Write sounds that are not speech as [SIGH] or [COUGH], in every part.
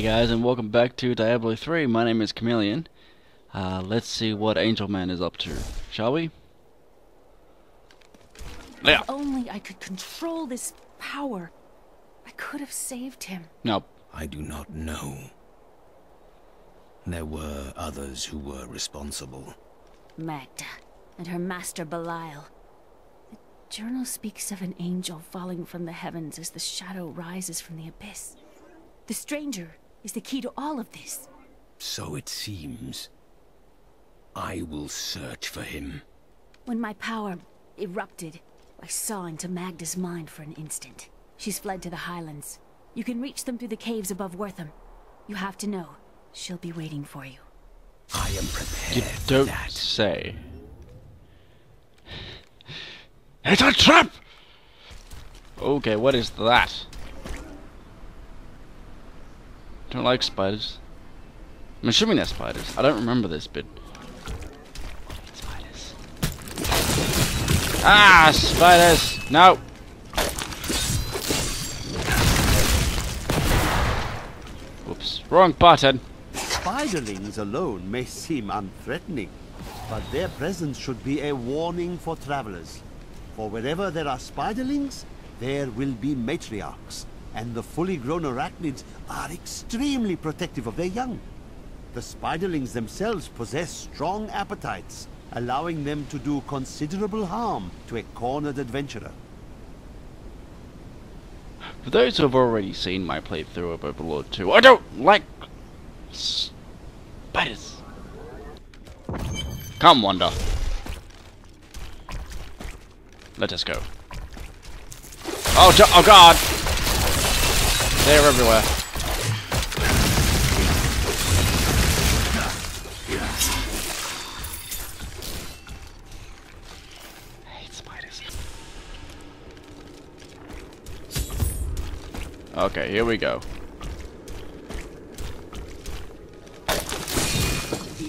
Hey guys, and welcome back to Diablo 3. My name is Kamilian. Uh, let's see what Angel Man is up to, shall we? Yeah. If only I could control this power. I could have saved him. No. I do not know. There were others who were responsible. Magda and her master Belial. The journal speaks of an angel falling from the heavens as the shadow rises from the abyss. The stranger is the key to all of this. So it seems. I will search for him. When my power erupted, I saw into Magda's mind for an instant. She's fled to the highlands. You can reach them through the caves above Wortham. You have to know, she'll be waiting for you. I am prepared You don't that. say. It's a trap! Okay, what is that? Don't like spiders. I'm assuming they're spiders. I don't remember this bit. Spiders. Ah, spiders! No! Whoops. Wrong button. Spiderlings alone may seem unthreatening, but their presence should be a warning for travelers. For wherever there are spiderlings, there will be matriarchs, and the fully grown arachnids are extremely protective of their young. The spiderlings themselves possess strong appetites, allowing them to do considerable harm to a cornered adventurer. For those who have already seen my playthrough of Overlord 2, I don't like spiders. Come, Wanda. Let us go. Oh, oh God! They're everywhere. I hate spiders. Okay, here we go.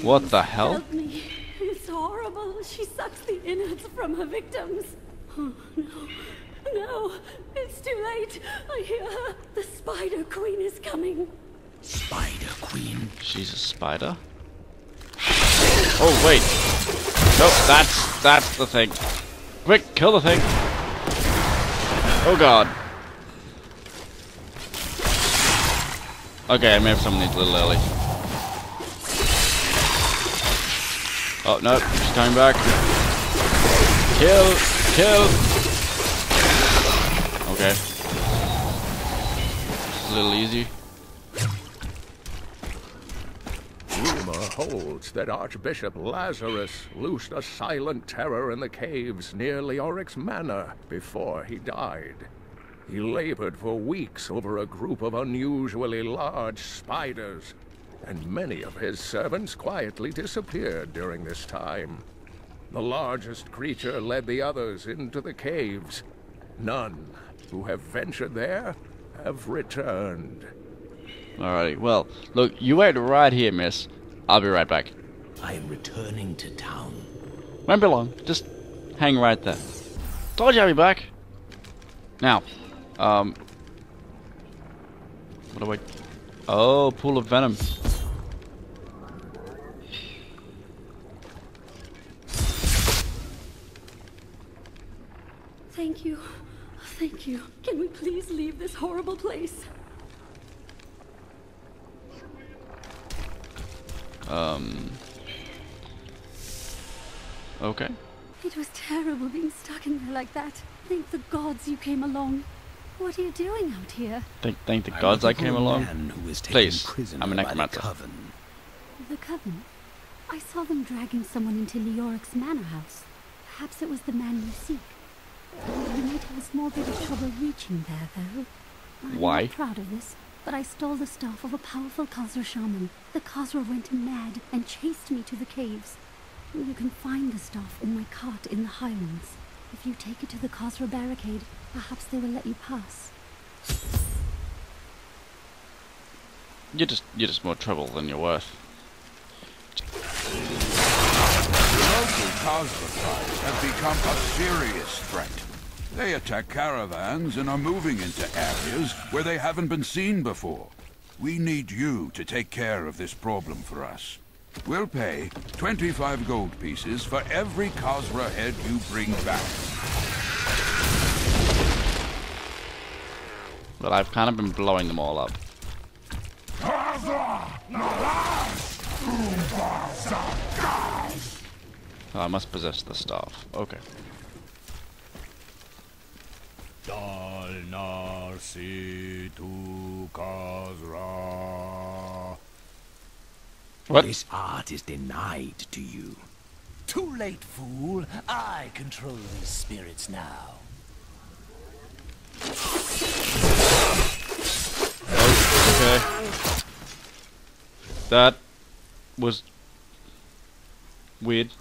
What the hell? Help me. It's horrible. She sucks the innards from her victims. Oh, no. No. It's too late. I hear her. The Spider Queen is coming. Spider Queen. She's a spider? Oh, wait. No, that's, that's the thing. Quick, kill the thing. Oh god. Okay, I may have someone needs a little early. Oh, no, she's coming back. Kill, kill. Okay. A little easy. Rumor holds that Archbishop Lazarus loosed a silent terror in the caves near Leoric's manor before he died. He labored for weeks over a group of unusually large spiders, and many of his servants quietly disappeared during this time. The largest creature led the others into the caves. None who have ventured there have returned. Alrighty, well, look, you wait right here, miss. I'll be right back. I am returning to town. Won't be long, just hang right there. Told you I'd be back. Now, um... What do I... Oh, pool of venom. Thank you. Thank you. Can we please leave this horrible place? Um... Okay. It was terrible being stuck in there like that. Thank the gods you came along. What are you doing out here? Thank, thank the gods I looking came along. Who was Please, I'm an by the coven. The coven. I saw them dragging someone into Leoric's manor house. Perhaps it was the man you seek. You might have a small bit of trouble reaching there, though. I'm Why? not proud of this, but I stole the staff of a powerful Khazra shaman. The Khazra went mad and chased me to the caves. You can find the staff in my cart in the highlands. If you take it to the Khazra barricade, perhaps they will let you pass. You're just you're just more trouble than you're worth. Local Cosmopolites have become a serious threat. They attack caravans and are moving into areas where they haven't been seen before. We need you to take care of this problem for us. We'll pay 25 gold pieces for every Khazra head you bring back. Well, I've kind of been blowing them all up. Oh, I must possess the staff. Okay. Dalnar tu Khazra. What? This art is denied to you. Too late, fool. I control these spirits now. Okay. That was weird.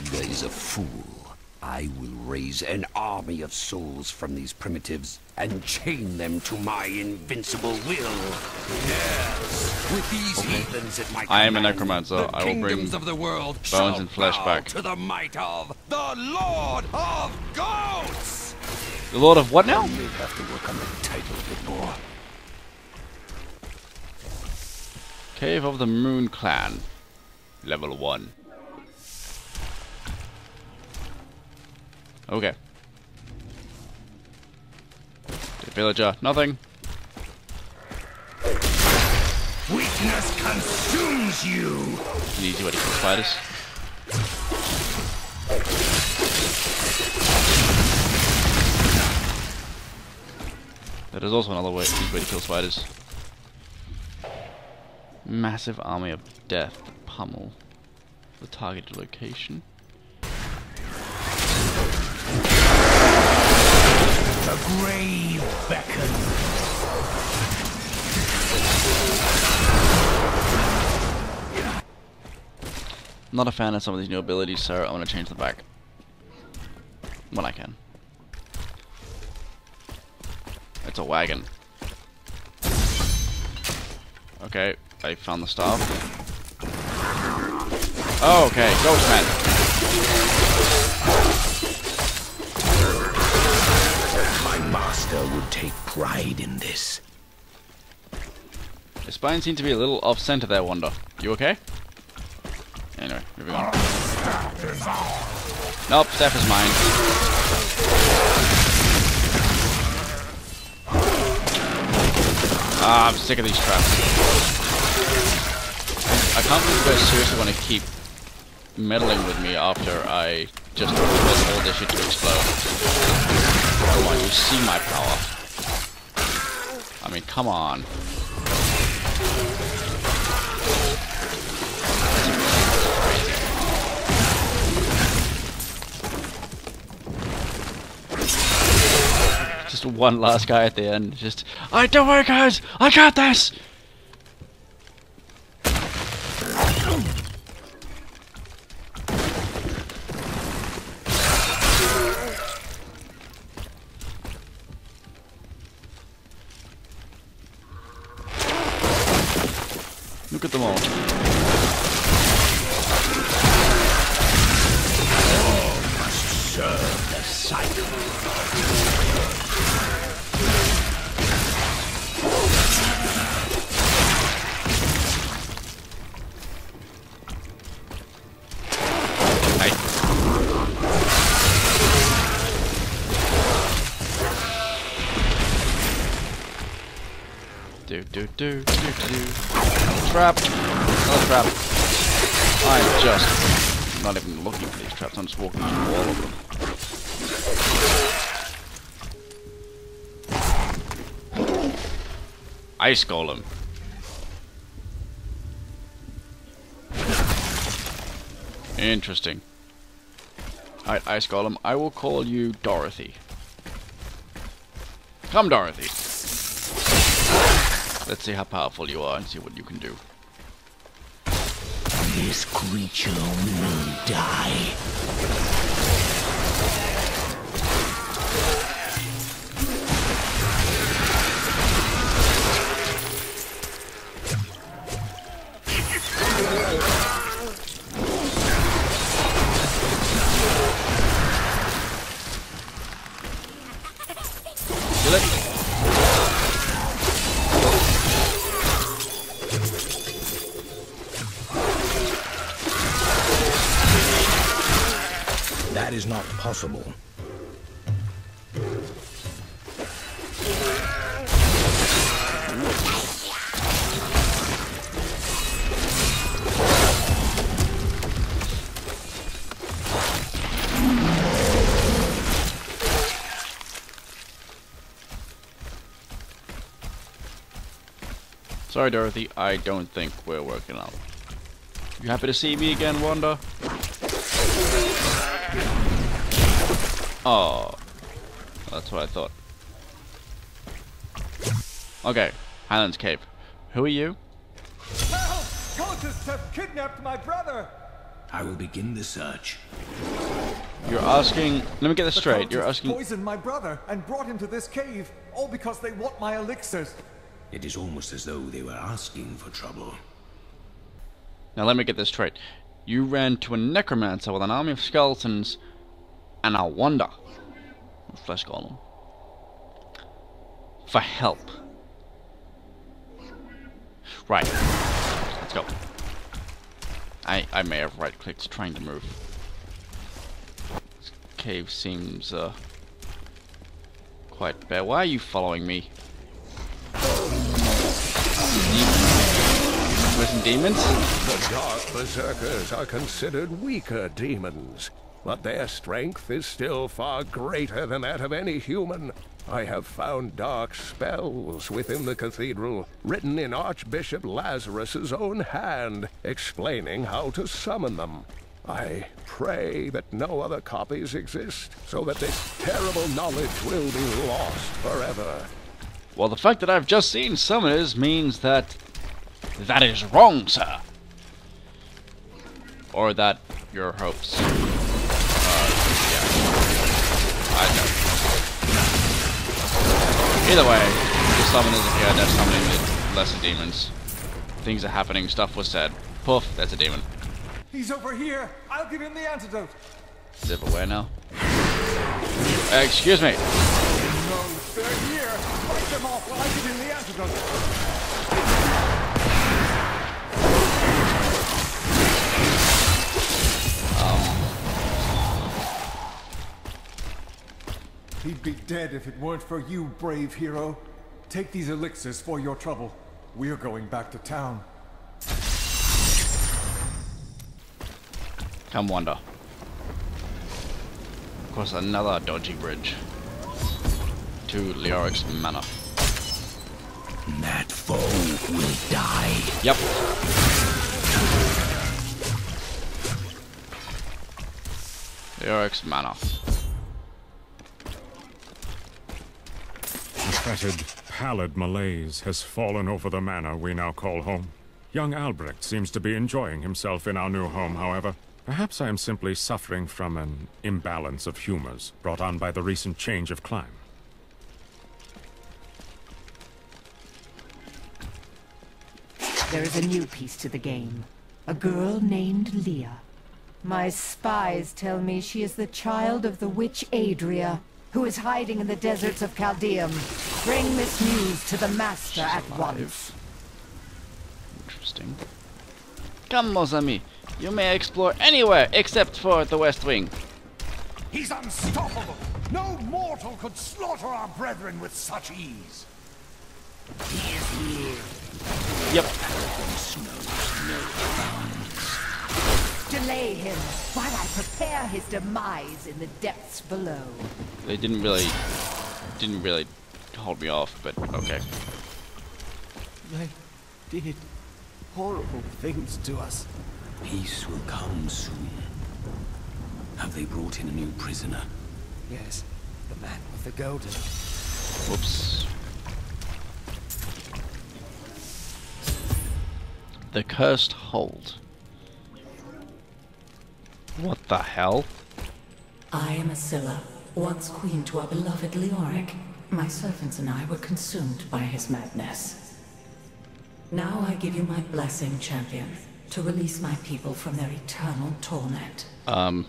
Magda is a fool. I will raise an army of souls from these primitives and chain them to my invincible will. Yes, with these heathens at my I am a command, necromancer. I will bring of the world bones and flesh back. to the might of the Lord of Goats. The Lord of what now? May have to work on the title a bit more. Cave of the Moon Clan. Level 1. Okay. The villager, nothing. Weakness consumes you. An easy way to kill spiders. That is also another way, easy way to kill spiders. Massive army of death pummel the targeted location. Not a fan of some of these new abilities, so I'm to change them back. When I can. It's a wagon. Okay, I found the staff. Oh, okay, Ghostman. My master would take pride in this. The spine seemed to be a little off center there, Wanda. You okay? Anyway, moving on. Nope, staff is mine. Ah, I'm sick of these traps. I can't believe you guys seriously want to keep meddling with me after I just cause all this shit to explode. Come on, you see my power. I mean, come on. Just one last guy at the end. Just, I don't worry, guys. I got this. Do do do do do. Trap. Another trap. I'm just not even looking for these traps. I'm just walking through all of them. Ice Golem. Interesting. Alright, Ice Golem, I will call you Dorothy. Come, Dorothy. Let's see how powerful you are and see what you can do. This creature will die. Possible. Sorry, Dorothy, I don't think we're working out. You happy to see me again, Wanda? Oh. That's what I thought. Okay, Highlands Cave. Who are you? Help! Cultists have kidnapped my brother! I will begin the search. You're asking... Let me get this The straight. You're cultists asking... poisoned my brother and brought him to this cave, all because they want my elixirs. It is almost as though they were asking for trouble. Now let me get this straight. You ran to a necromancer with an army of skeletons and I wonder. Flesh golem. For help. Right. Let's go. I, I may have right clicked trying to move. This cave seems uh, quite bare. Why are you following me? Demons? The Dark Berserkers are considered weaker demons, but their strength is still far greater than that of any human. I have found dark spells within the cathedral, written in Archbishop Lazarus's own hand, explaining how to summon them. I pray that no other copies exist, so that this terrible knowledge will be lost forever. Well, the fact that I've just seen summoners means that that is wrong, sir. Or that your hopes. Either way, the summoners are here, they're summoning the lesser demons. Things are happening, stuff was said. Poof, that's a demon. He's over here. I'll give him the antidote. Live away now. Uh, excuse me. No, they're here. Fight them off while I give him the antidote. He'd be dead if it weren't for you, brave hero. Take these elixirs for your trouble. We're going back to town. Come Wanda. Across another dodgy bridge. To Leoric's Manor. That foe will die. Yep. Leoric's Manor. Fetid, pallid malaise has fallen over the manor we now call home. Young Albrecht seems to be enjoying himself in our new home, however. Perhaps I am simply suffering from an imbalance of humors brought on by the recent change of climate. There is a new piece to the game. A girl named Leah. My spies tell me she is the child of the witch Adria, who is hiding in the deserts of Caldeum. Bring this news to the Master at once. Interesting. Come, Mozami. You may explore anywhere except for the West Wing. He's unstoppable! No mortal could slaughter our brethren with such ease! He is here. Yep. Delay him while I prepare his demise in the depths below. They didn't really, didn't really hold me off, but okay. They did horrible things to us. Peace will come soon. Have they brought in a new prisoner? Yes, the man with the golden. Whoops. The cursed hold. What the hell? I am Asylla, once queen to our beloved Leoric. My servants and I were consumed by his madness. Now I give you my blessing, champion, to release my people from their eternal torment. Um.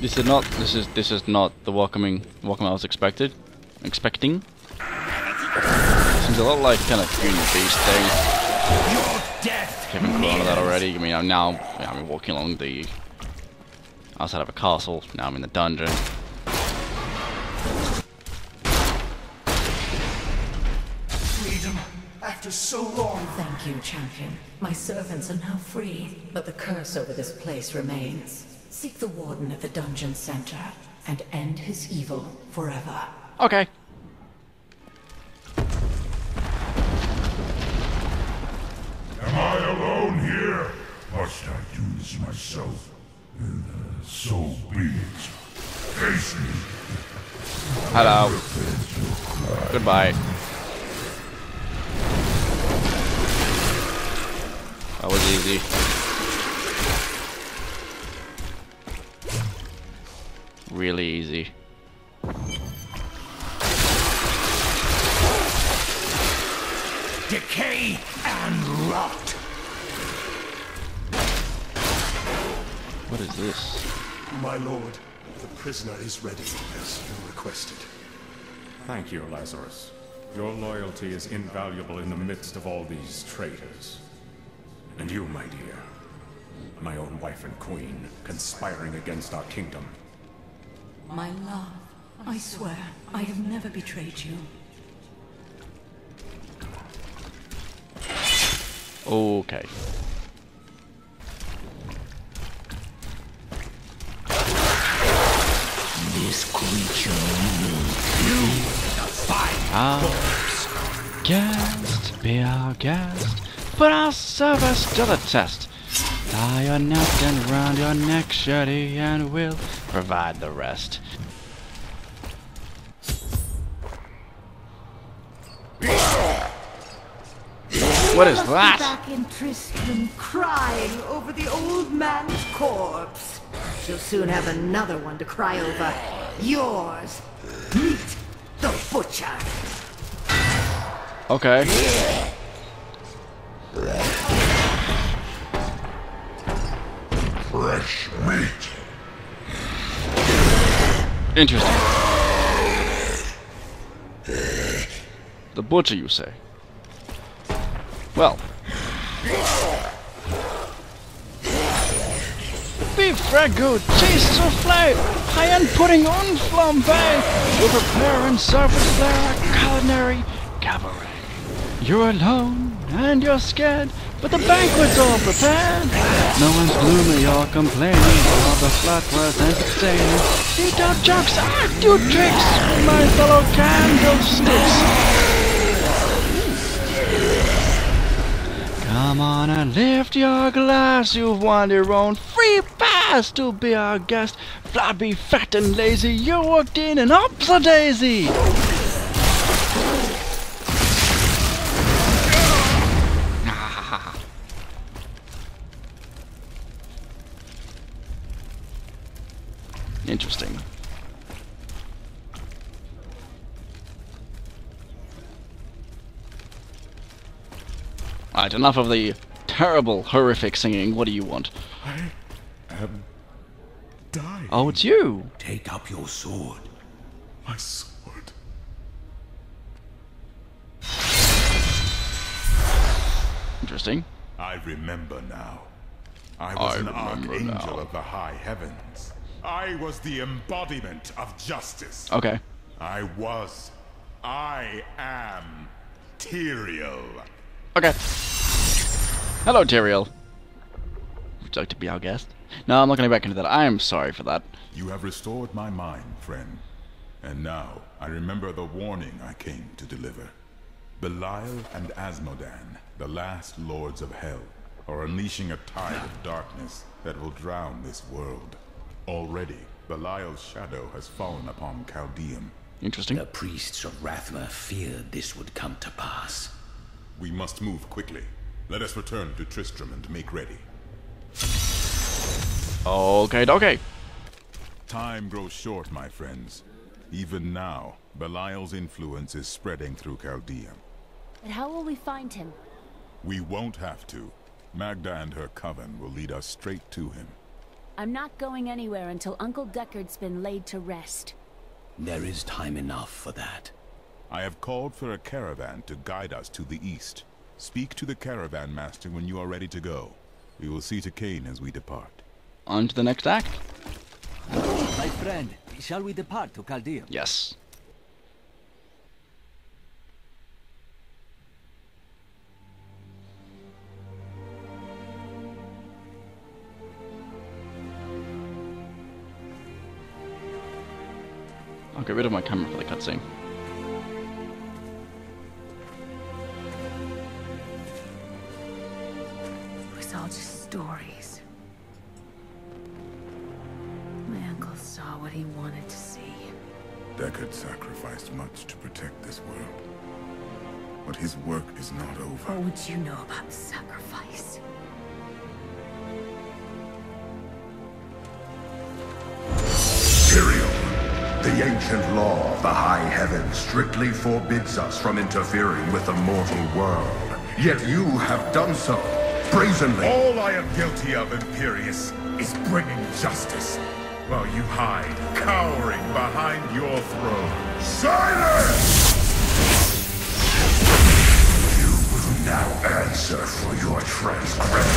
This is not. This is. This is not the welcoming. Welcome I was expected. Expecting. Seems a lot like kind of Beauty and the Beast thing. Your death! Haven't gone on that already. I mean, I'm now. yeah, I'm walking along the outside of a castle. Now I'm in the dungeon. Freedom, after so long. Thank you, champion. My servants are now free, but the curse over this place remains. Seek the warden at the dungeon center and end his evil forever. Okay. Must I do this myself? Then, uh, so be it. Face me. Hello. Goodbye. That was easy. Really easy. Decay and rot. What is this? My lord, the prisoner is ready, as you requested. Thank you, Lazarus. Your loyalty is invaluable in the midst of all these traitors. And you, my dear, my own wife and queen, conspiring against our kingdom. My love, I swear, I have never betrayed you. Okay. This creature will kill the fire. Our guest, be our guest. Put our service to the test. Tie your napkin round your neck, Shetty, and we'll provide the rest. What is that? Back in Tristram, crying over the old man's corpse. You'll soon have another one to cry over. Yours. Meet the butcher. Okay. Fresh meat. Interesting. The butcher, you say? Well. Beef ragu, cheese souffle, high-end putting on flambe. We'll prepare and there a culinary cabaret. You're alone and you're scared, but the banquet's all prepared. No one's gloomy or complaining, all the flatworth entertaining. Eat up jokes, I do tricks, my fellow candlesticks. Come on and lift your glass, you've won your own free pass to be our guest. Flabby, fat and lazy, you walked in and up's a daisy. [LAUGHS] Interesting. Alright, enough of the terrible, horrific singing. What do you want? I am dying. Oh, it's you! Take up your sword. My sword. Interesting. I remember now. I was I an archangel now. of the high heavens. I was the embodiment of justice. Okay. I was. I am Tyrael. Okay. Hello, Tyrael. Would you like to be our guest? No, I'm not going to get back into that. I am sorry for that. You have restored my mind, friend. And now I remember the warning I came to deliver. Belial and Azmodan, the last lords of hell, are unleashing a tide of darkness that will drown this world. Already, Belial's shadow has fallen upon Caldeum. Interesting. The priests of Rathma feared this would come to pass. We must move quickly. Let us return to Tristram and make ready. Okay, okay. Time grows short, my friends. Even now, Belial's influence is spreading through Chaldea. But how will we find him? We won't have to. Magda and her coven will lead us straight to him. I'm not going anywhere until Uncle Deckard's been laid to rest. There is time enough for that. I have called for a caravan to guide us to the east. Speak to the caravan master when you are ready to go. We will see to Cain as we depart. On to the next act. My friend, shall we depart to Chaldea? Yes. I'll get rid of my camera for the cutscene. Stories. My uncle saw what he wanted to see. Deckard sacrificed much to protect this world. But his work is not over. What would you know about sacrifice? Tyrael, the ancient law of the high heavens strictly forbids us from interfering with the mortal world. Yet you have done so, brazenly. All I am guilty of, Imperius, is bringing justice, while you hide, cowering behind your throne. Silence! You will now answer for your transgressions.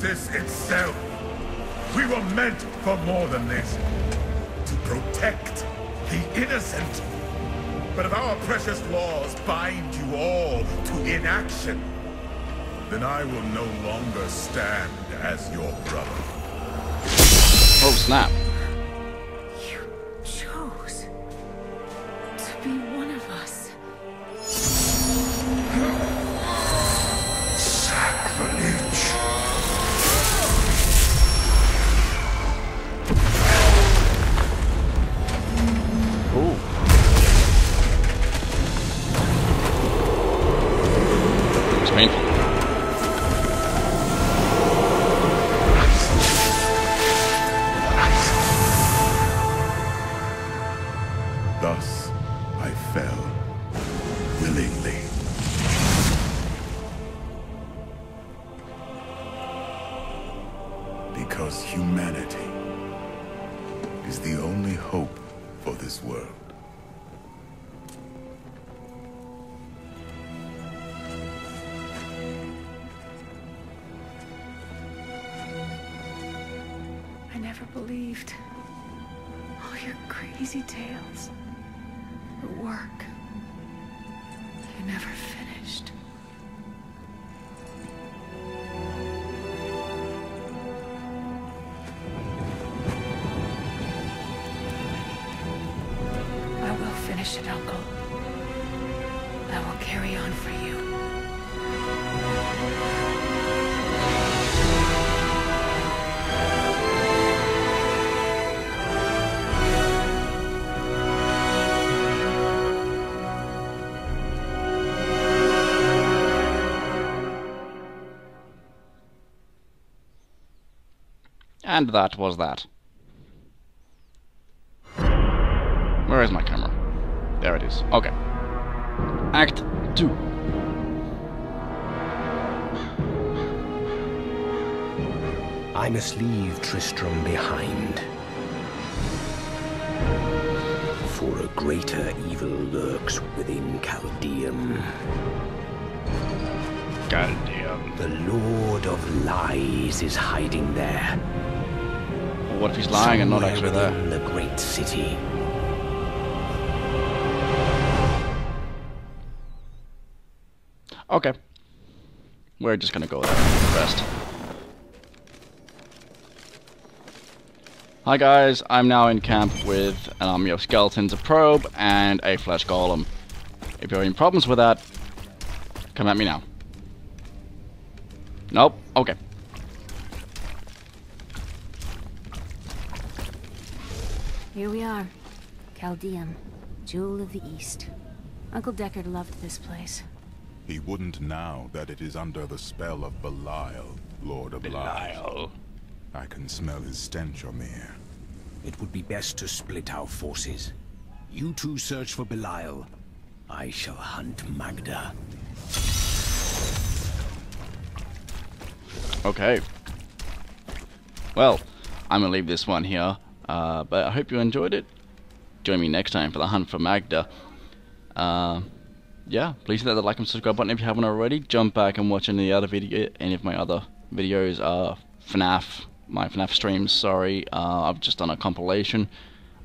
Justice itself. We were meant for more than this. To protect the innocent. But if our precious laws bind you all to inaction, then I will no longer stand as your brother. Oh snap. You chose to be Believed all your crazy tales. The work. You never And that was that. Where is my camera? There it is. Okay. Act 2. I must leave Tristram behind. For a greater evil lurks within Caldeum. Caldeum. The Lord of Lies is hiding there. What if he's lying and not actually there? the great city. Okay. We're just gonna go there first. Hi guys, I'm now in camp with an army of skeletons, a probe, and a flesh golem. If you have any problems with that, come at me now. Nope? Okay. Here we are. Caldeum, Jewel of the East. Uncle Deckard loved this place. He wouldn't now that it is under the spell of Belial, Lord of Belial. I can smell his stench on the air. It would be best to split our forces. You two search for Belial. I shall hunt Magda. Okay. Well, I'm gonna leave this one here, uh, but I hope you enjoyed it. Join me next time for the hunt for Magda. Uh, yeah, please hit that like and subscribe button if you haven't already. Jump back and watch any other video, any of my other videos. Uh, FNAF, my FNAF streams. Sorry, uh, I've just done a compilation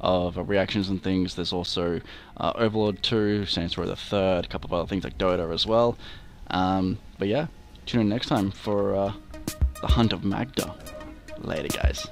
of uh, reactions and things. There's also uh, Overlord 2, Saints Row the Third, a couple of other things like Dota as well. Um, but yeah, tune in next time for the Hunt of Magda. Later, guys.